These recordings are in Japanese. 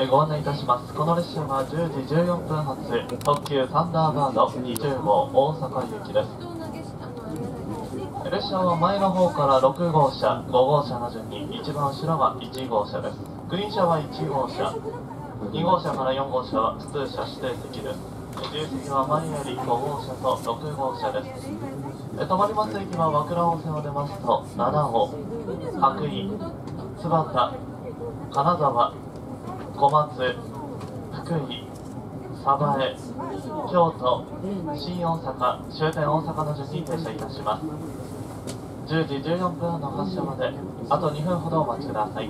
えご案内いたします。この列車は10時14分発特急サンダーバード20号大阪行きです。列車は前の方から6号車5号車の順に一番後ろが1号車です。グリーン車は1号車2号車から4号車は普通車指定席です。自由席は前より5号車と6号車です。え止まります駅は和倉温泉を出ますと七尾白衣津幡金沢小松福井鯖江京都新大阪終点大阪の順に停車いたします。10時14分の発車まであと2分ほどお待ちください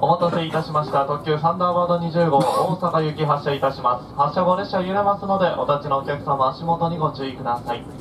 お待たせいたしました。特急サンダーバード20号大阪行き発車いたします。発車後列車揺れますのでお立ちのお客様足元にご注意ください。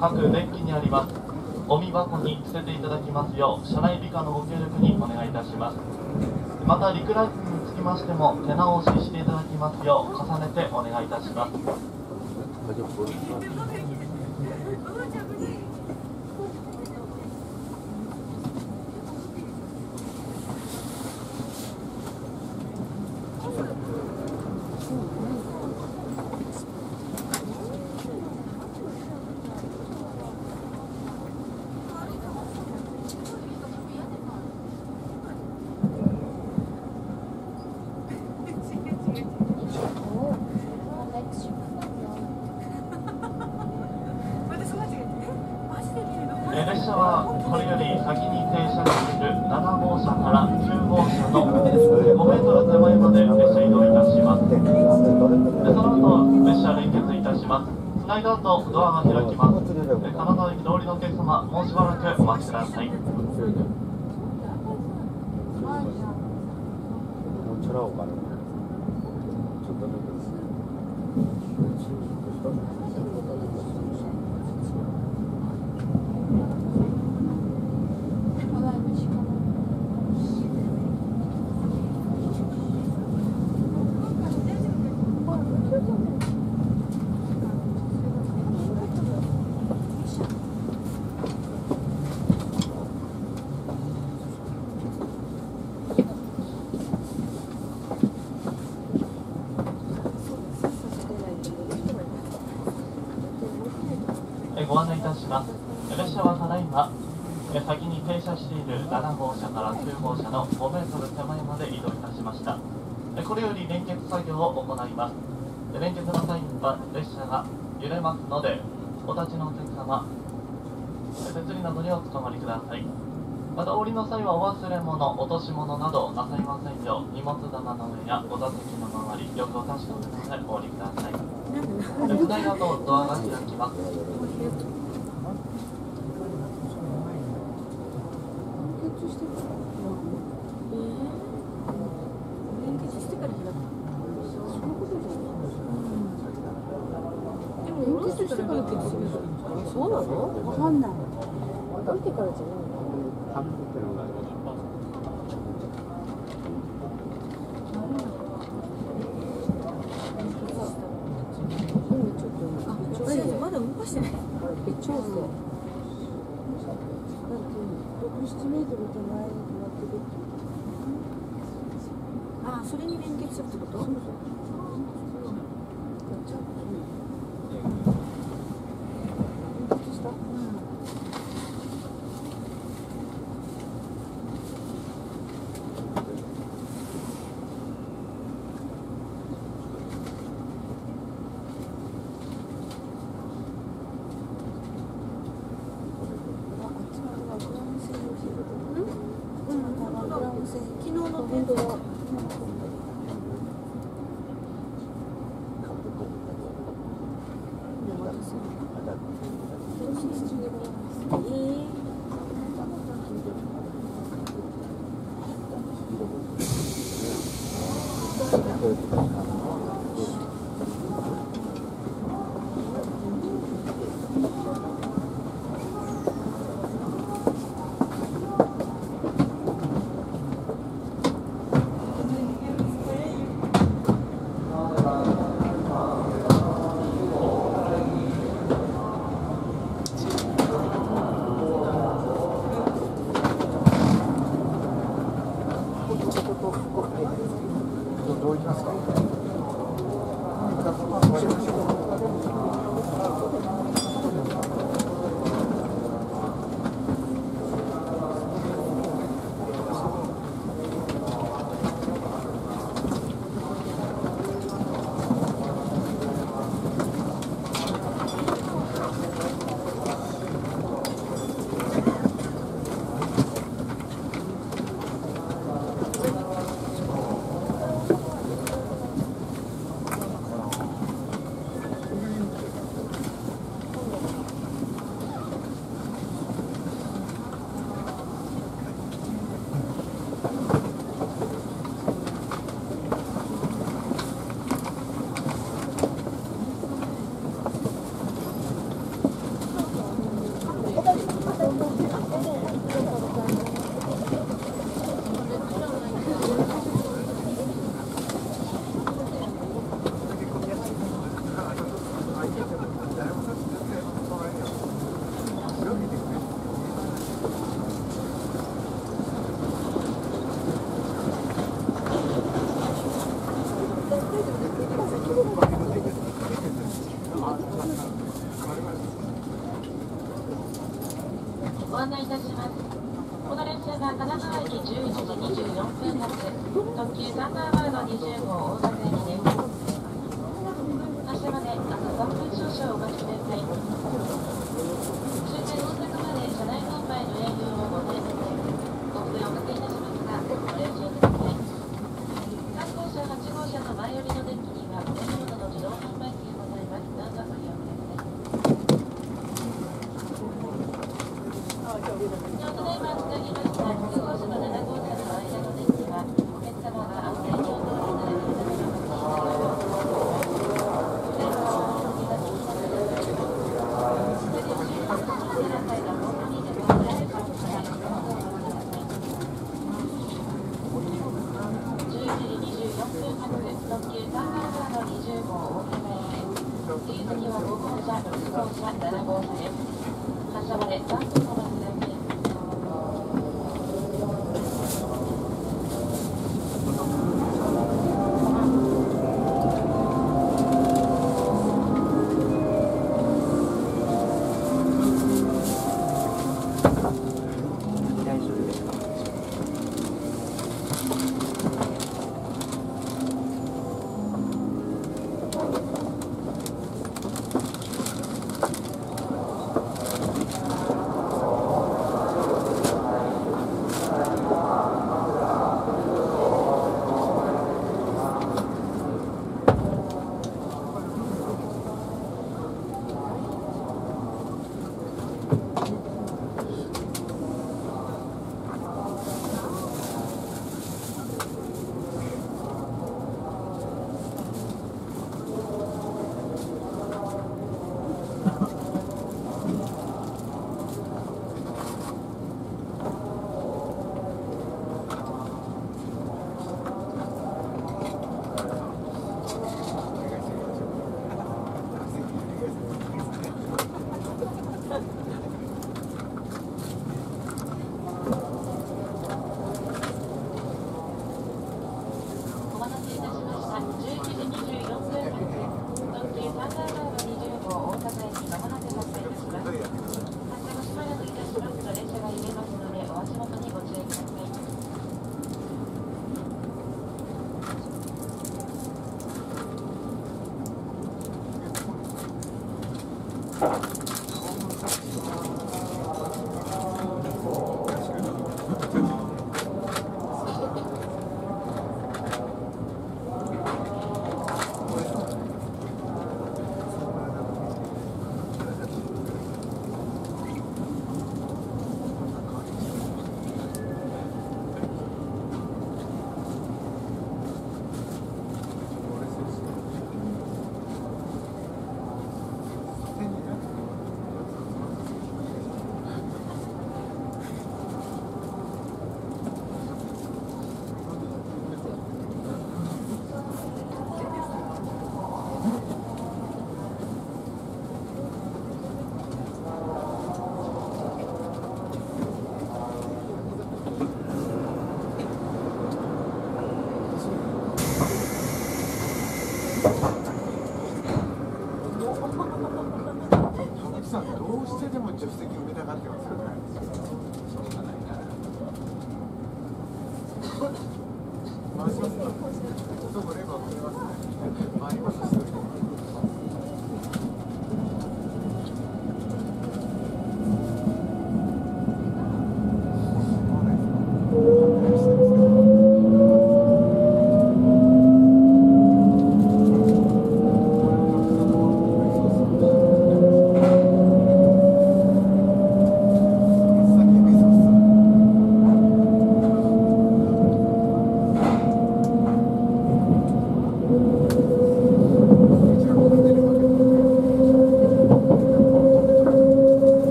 各便器にあります。ゴミ箱に捨てていただきますよう車内美化のご協力にお願いいたします。またリクライスにつきましても手直ししていただきますよう重ねてお願いいたします。際はお忘れ物、落とし物などなさいませんよう、荷物棚の上やお座席の周り、よくお確かめのお降りください。レフだとドアが開きます。そうなの？かんない。見てからじゃないの？ってのがな。る。ああ、それに連結するってこと？そう。そう。